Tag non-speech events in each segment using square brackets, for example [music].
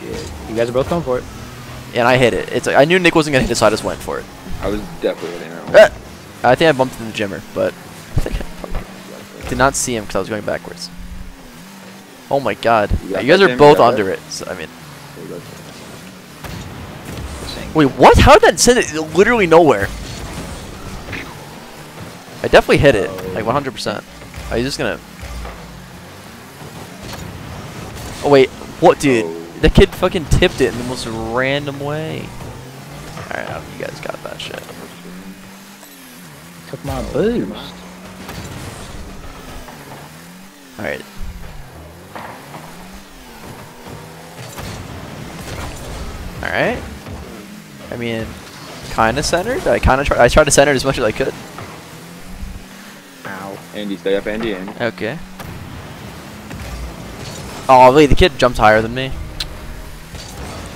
shit. You guys are both going for it. And I hit it. It's like, I knew Nick wasn't gonna hit it, so I just went for it. I was definitely hitting that one. Ah! I think I bumped into the Jimmer, but I think I did not see him because I was going backwards. Oh my god. You You, guys are both under that? it. So, I mean, There you go. wait, what? How did that send it literally nowhere? I definitely hit it, like 100%. Are you just gonna? Oh wait, what, dude? The kid fucking tipped it in the most random way. Alright, you guys got that shit. Took my boost. Alright. Alright. I mean, kind of centered. I kind of try. I tried to center it as much as I could. Ow. Andy, stay up, Andy, Andy. Okay. Oh wait, the kid jumped higher than me.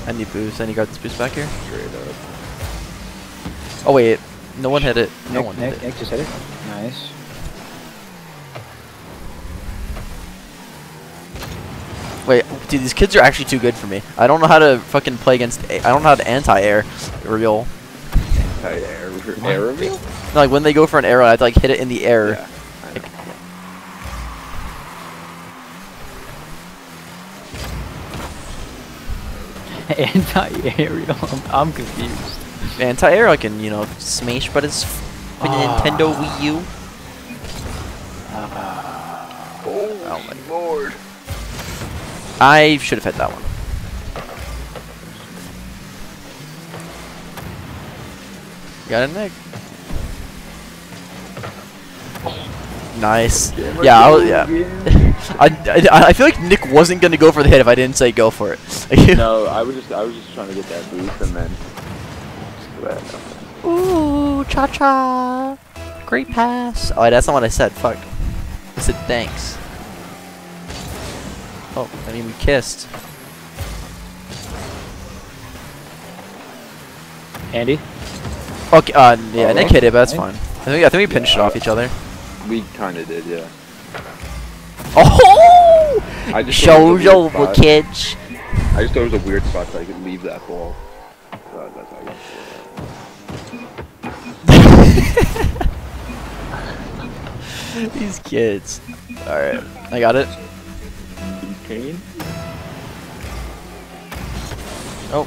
I need boost. I need got this boost back here. Straight up. Oh wait, no one hit it. No Nick, one Nick, hit it. Nick just hit it. Nice. Wait, dude, these kids are actually too good for me. I don't know how to fucking play against. A- I don't know how to anti-air real. Tight air, air reveal? No, like when they go for an arrow, I have to like hit it in the air. Yeah. [laughs] Anti-aerial. I'm, [laughs] I'm confused. anti-air, I can you know smash, but it's for the Ah. Nintendo Wii U. Oh, Oh my lord. I should have hit that one. Got it, Nick. Nice. Yeah, I was, yeah. [laughs] I, I, I feel like Nick wasn't gonna go for the hit if I didn't say go for it. [laughs] No, I was just I was just trying to get that boost and then. Ooh, cha cha. Great pass. Oh, that's not what I said. Fuck. I said thanks. Oh, I mean we kissed. Andy? Okay, uh, yeah, Oh, Nick hit it, but that's fine. I think I think we pinched it off each other. We kind of did, yeah. Oh! I just Show's thought it was a weird over, spot. kids. I just thought it was a weird spot so I could leave that ball. So that's how I [laughs] These kids. Alright, I got it. it. Kane? Oh.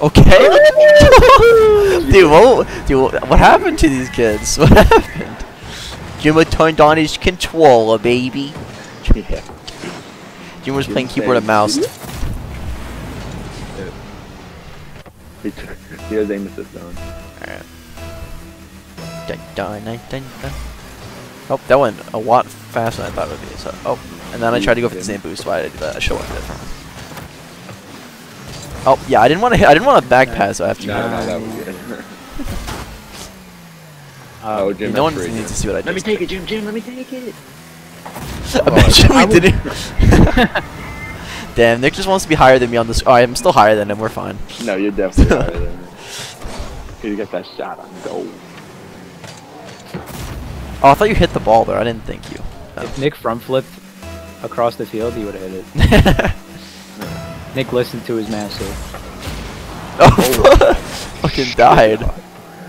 Okay. [laughs] dude, what, dude, what happened to these kids? [laughs] What happened? Jimmy turned on his controller, baby. Yeah. Jim was playing keyboard and mouse. [laughs] He, he has aim assist on. Alright. Dun, dun, dun, dun, dun. Oh, that went a lot faster than I thought it would be. So, oh, and then I tried to go for the same boost. Why did I do that? I should have did. Oh, yeah, I didn't want to hit. I didn't want to back pass after. No, you. no, that was [laughs] good. Uh, oh, Jim, no one that's great, needs to see what I Let me take it, Jim. Jim, let me take it. [laughs] Imagine I we would- didn't. [laughs] Damn, Nick just wants to be higher than me on this. Oh, I'm still higher than him. We're fine. No, you're definitely higher than me. You get that shot on goal. Oh, I thought you hit the ball there. I didn't think you. If Nick front flipped across the field, he would have hit it. Nick listened to his master. [laughs] Oh, [laughs] fucking died.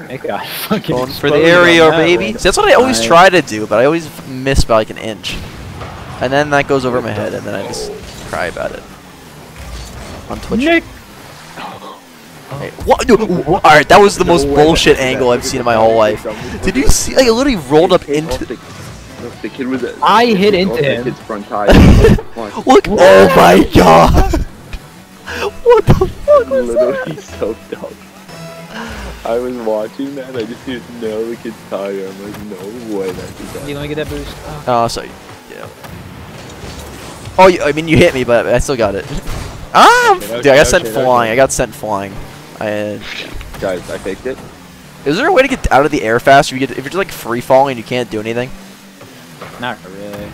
Nick got [laughs] fucking Going for the area, that baby. one. See, that's what I always Nice. try to do, but I always miss by like an inch. And then that goes over my head, and then I just cry about it. On Twitch. Nick! Hey, what? Dude, Alright, that was the most bullshit angle I've seen in my whole life. Did you see? Like, I literally rolled up into. The, kid was. A, I the hit into the him. kid's front tire. Watch. Look! Oh my god! What the fuck was that? Literally [laughs] so dumb. I was watching that. I just didn't know the kid's tire. I'm like, no way that did You that. let me get that boost? Oh. Oh, so yeah. Oh, you, I mean you hit me, but I still got it. [laughs] Ah! Okay, Dude, I okay, got sent okay, flying. okay. I got sent flying. I. Guys, I faked it. Is there a way to get out of the air faster? You get if you're just like free falling and you can't do anything. Not really.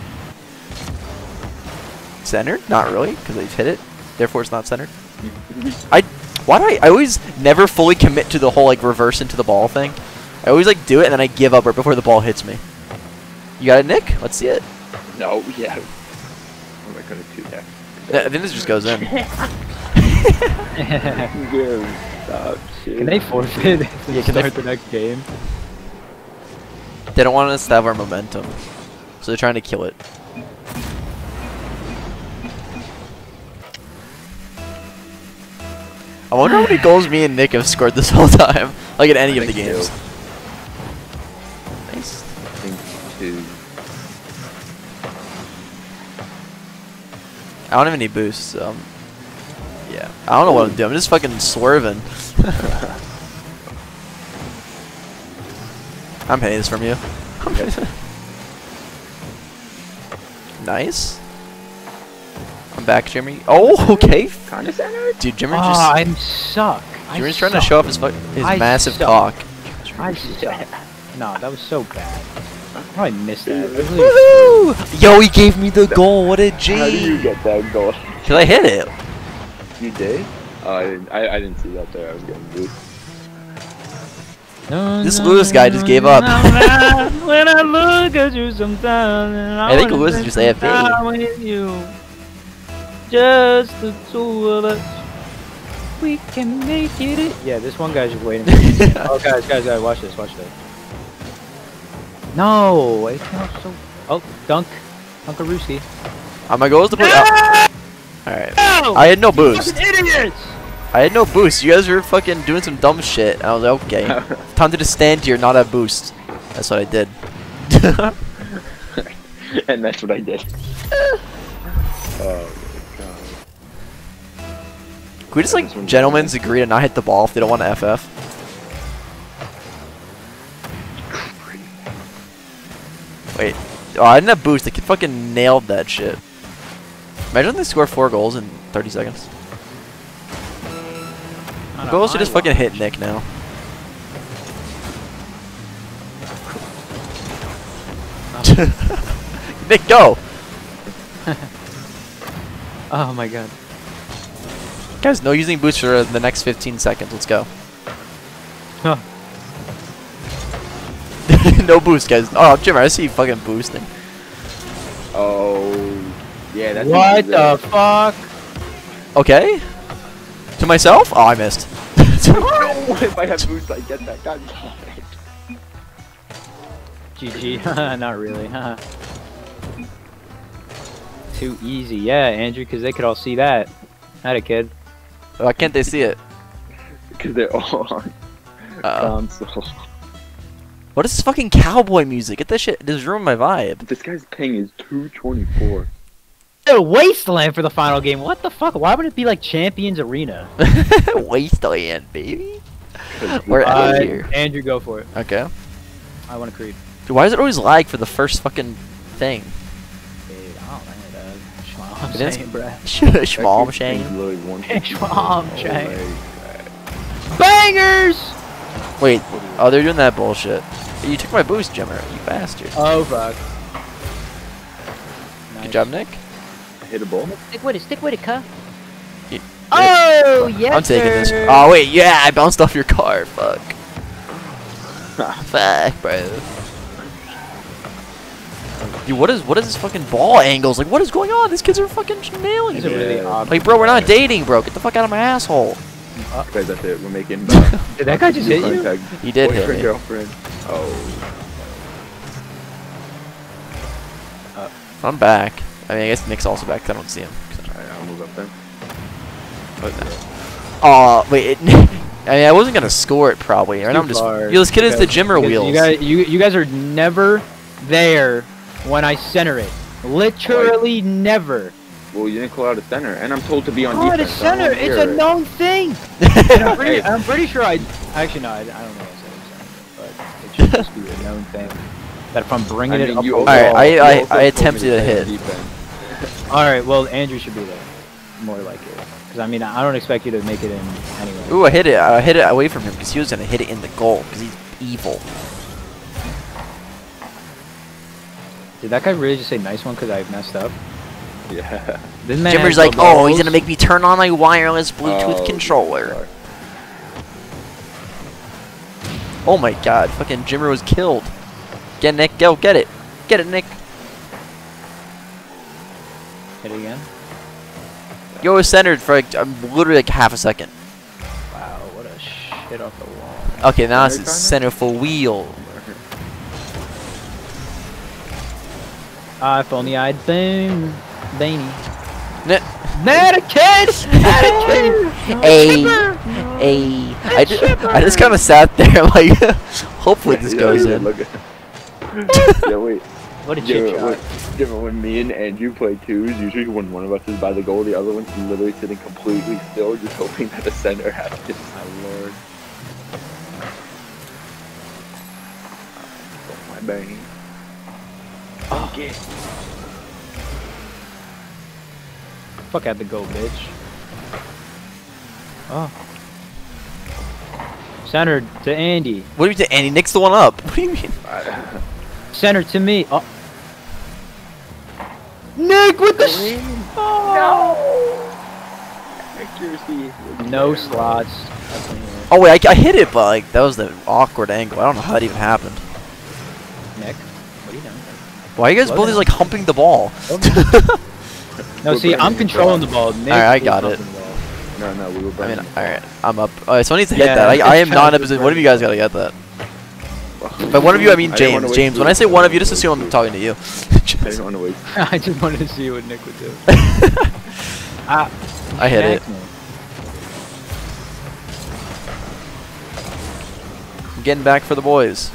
Centered? Not really, because they've hit it. Therefore, it's not centered. I. Why do I? I always never fully commit to the whole like reverse into the ball thing. I always like do it and then I give up right before the ball hits me. You got it, Nick? Let's see it. No, yeah. Oh my got a two there. I think this just goes in. [laughs] Gary, stop. Can they forfeit to Yeah, can they start the next game? They don't want us to have our momentum, so they're trying to kill it. I wonder how many goals me and Nick have scored this whole time, like in any I of the games. Nice. I think two. I don't have any boosts. Um, yeah, I don't know what I'm doing. I'm just fucking swerving. [laughs] I'm hitting this from you. [laughs] nice. I'm back, Jimmy. Oh, [laughs] okay. Kinda. Dude, Jimmy Oh, just ah, I suck. I Jimmy's trying to show off his his I massive suck. cock. I suck. No, that was so bad. I probably missed that. It really- Woohoo! Yo, he gave me the goal. What a G. How do you get that goal? Cause I hit it. You did? Oh, I didn't. I, I didn't see that there. I was getting boost. This Lewis guy just gave up. when I look at you sometimes, I think wanna Lewis is just some AFK. Time with you. Just the two of us. We can make it. Yeah, this one guy's just waiting. [laughs] Oh, guys, guys, guys, watch this, watch this. No, it came out so. Oh, dunk, Dunkarooski. Uh, my goal is to put. Out. All right. No! I had no boost. Idiots! I had no boost. You guys were fucking doing some dumb shit. I was like, okay, [laughs] time to just stand here, not have boost. That's what I did. [laughs] and that's what I did. oh god. Can we just like gentlemen's agree to not hit the ball if they don't want to FF? Wait. Oh, I didn't have boost. The kid fucking nailed that shit. Imagine they score four goals in 30 seconds. Not Goals should just fucking hit Nick now. [laughs] Nick, go! [laughs] Oh my god. Guys, no using boost for uh, the next 15 seconds. Let's go. Huh. [laughs] no boost, guys. Oh, Jimmer, I see you fucking boosting. Oh. Yeah, that's What easy the there. fuck? Okay. To myself? Oh, I missed. [laughs] [laughs] No, if I have boost, I get that. God damn it. GG. Not really, huh? Too easy. Yeah, Andrew, because they could all see that. Had a kid. Why can't they see it? [laughs] Because they're all on Uh, console. what is this fucking cowboy music? Get that shit. This ruined my vibe. This guy's ping is 224. A wasteland for the final game. What the fuck? Why would it be like Champions Arena? [laughs] Wasteland, baby. We're out Uh, of here. Andrew, go for it. Okay. I want to creed. Dude, why does it always lag for the first fucking thing? [laughs] literally one- Schmall Oh shame. my Bangers! Wait. Oh, they're doing that bullshit. You took my boost, Jimmer. You bastard. Oh, fuck. Nice. Good job, Nick. Hit a ball? Stick with it, stick with it, cuh. Ye- Oh, yes, I'm taking this. Oh wait, yeah, I bounced off your car. Fuck. [laughs] Fuck, bro. Dude, what is what is this fucking ball angles? Like, what is going on? These kids are fucking just nailing These are me. really Like, bro, we're not dating, bro. Get the fuck out of my asshole. Guys, that's it. We're making. [laughs] Uh, Did that guy just hit you? contact. He did hit Boyfriend, me. girlfriend. Oh. I'm back. I mean, I guess Nick's also back. 'cause I don't see him. Alright, I'll move up then. Oh wait. It, [laughs] I mean, I wasn't gonna score it probably. Right now, I'm just. far, Yo, this kid is the Jimmer because wheels. You guys, you, you guys are never there when I center it. Literally never. Well, you didn't call out a center, and I'm told to be on Oh, the defense. so I center. won't It's a it. known thing. [laughs] I'm, pretty, I'm pretty sure I. Actually, no, I, I don't know what I said, but it should just be a known thing. That if I'm bringing I it up. Alright, I- you I- I attempted to hit. [laughs] All right. Well, Andrew should be there. More like it. Because I mean, I don't expect you to make it in anyway. Ooh, I hit it. I hit it away from him because he was gonna hit it in the goal because he's evil. Did that guy really just say nice one because I messed up? Yeah. This man Jimmer's has like, no oh, he's balls. gonna make me turn on my wireless Bluetooth Oh, controller. sorry. Oh my god, fucking Jimmer was killed. Get Nick, go get it, get it, Nick. Hit it again. Yo, was centered for like um, literally like half a second. Wow, what a shit off the wall. Okay, now it's Center, center for wheel. Ah, if only I'd been Beanie. N- Mannequin! Mannequin! A, a. I just, I just kind of sat there [laughs] like, hopefully this goes yeah, in. Look at [laughs] yeah, wait. What a Yeah, chip when, shot. when me and Andrew play twos, usually when one of us is by the goal, the other one's literally sitting completely still, just hoping that the center happens. My lord. Oh, my bang. Okay. Fuck out the go, bitch. Oh. Centered to Andy. What do you mean, Andy? Nick's the one up. What do you mean? [laughs] Centered to me. Oh. Nick with the sh- Accuracy. No slots. Oh wait, I, I hit it, but like that was the awkward angle. I don't know how that even happened. Nick, what are you doing? Why are you guys Slow both just like humping the ball? [laughs] No, see, I'm controlling the ball. ball. Nick Alright, I got it. pumping the ball. No, no, we were I mean, alright, I'm up. Alright, someone needs to hit Yeah, that. I, I am [laughs] not in a kinda position. One of you guys gotta get that. it. By one of you, I mean I didn't wanna James. waste James. When I say one of you, just assume I'm talking to you. I didn't [laughs] want to waste. I just wanted to see what Nick would do. ah, I hit it. me. I'm getting back for the boys.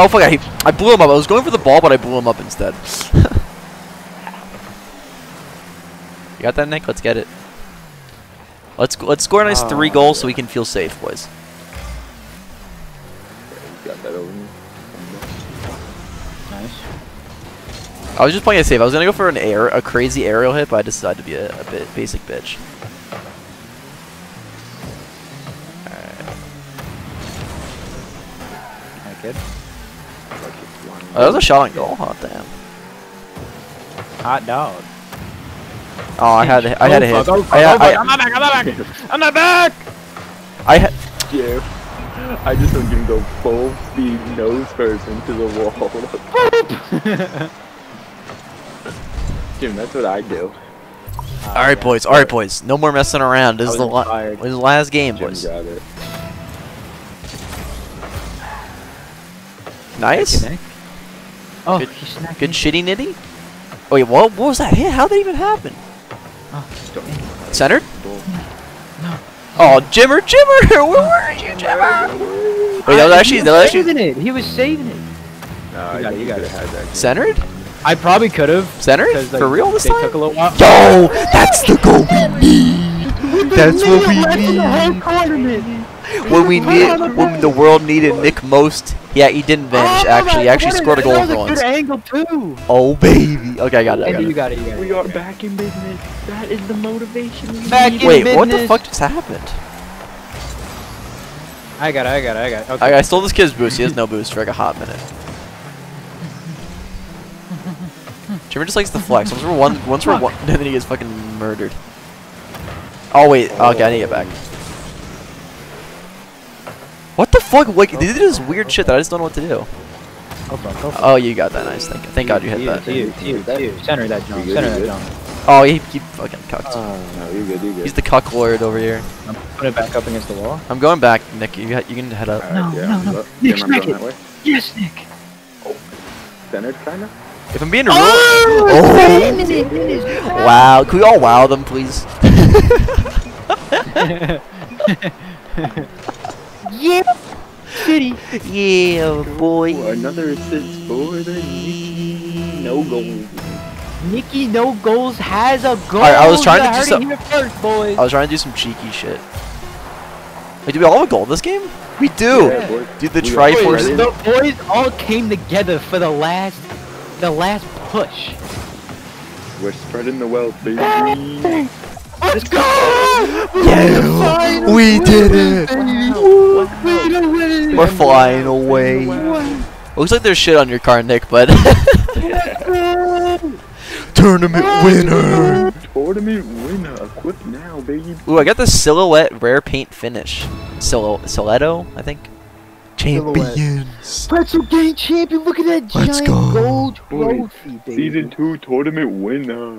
Oh fuck! I, I blew him up. I was going for the ball, but I blew him up instead. [laughs] you got that, Nick? Let's get it. Let's let's score a nice three Ah, goals so we can feel safe, boys. Nice. I was just playing it safe. I was gonna go for an air, a crazy aerial hit, but I decided to be a, a bit basic bitch. Oh, that was a shot on goal. Oh damn. Hot dog. Oh, I had to- I had a Oh, hit. fuck, oh, fuck, I, oh, I, fuck, I'm not back, I'm not back! I'm not back! I had. Yeah. I just want you to go full speed nose first into the wall. [laughs] Jim, that's what I do. All right, boys. All right, boys. No more messing around. This is the la- this is the last game, Jim boys. got it. Nice. Oh, Good- he snapped Good shitty nitty. Oh, wait, what? What was that hit? How did that even happen? Oh, Centered? No. Oh, Jimmer, Jimmer, [laughs] where were you, Jimmer? Oh, wait, that was actually that was actually it. He was saving it. No, I You got it, you you got could it. have had that. centered. I probably could have. Centered? Like, For real this they time? took a little while. Yo, that's the goal we need. That's what we need. [laughs] When we need, when the world needed Nick most, yeah, he didn't oh, vanish. Actually, he actually scored a goal Oh, That for was a once. good angle too. Oh baby. Okay, I got it. I Andy, got you it. got it. You got it. We are back in business. That is the motivation. we Back need. in Wait, what the fuck just happened? I got it. I got it. I got it. Okay. I, I stole this kid's boost. He has no boost for like a hot minute. Jimmer just likes the flex. Once we're one, once we're one, and [laughs] then he gets fucking murdered. Oh wait, okay, I need to get back. What the fuck? Like, they did this weird shit that I just don't know what to do. Go for it, go for it. Oh, you got that. Nice. Thank, thank God you hit To that. You, you, you. Center that jump. You Center you that good? jump. Oh, he, he fucking cucked. Oh, no, you're good, you're good. He's the cuck lord over here. I'm putting it back up against the wall. I'm going back, Nick. You, ha- you can head up. Alright, No, yeah, no, I'm no. Nick, Jim, smack it. Yes, Nick. Oh, centered, kinda? If I'm being oh! real. Oh! Oh! Wow. Can we all wow them, please? [laughs] [laughs] yeah, city. yeah, boy. Ooh, another assist for the Nikki. No Goals. Nicky No Goals has a goal. Alright, I was trying to do some- first, boys. I was trying to do some cheeky shit. Wait, do we all have a goal this game? We do. Yeah. Dude, the We Triforce- Boys, the boys all came together for the last, the last push. We're spreading the wealth, baby. Let's go! Yeah, we did it. We're flying away. Looks like there's shit on your car, Nick, but [laughs] tournament winner. Tournament winner. Equipped now, baby. Ooh, I got the silhouette rare paint finish. Silo Stiletto, I think. Champions. Pretzel Gang champion. Look at that Let's giant go. gold trophy, baby. Season 2 tournament winner.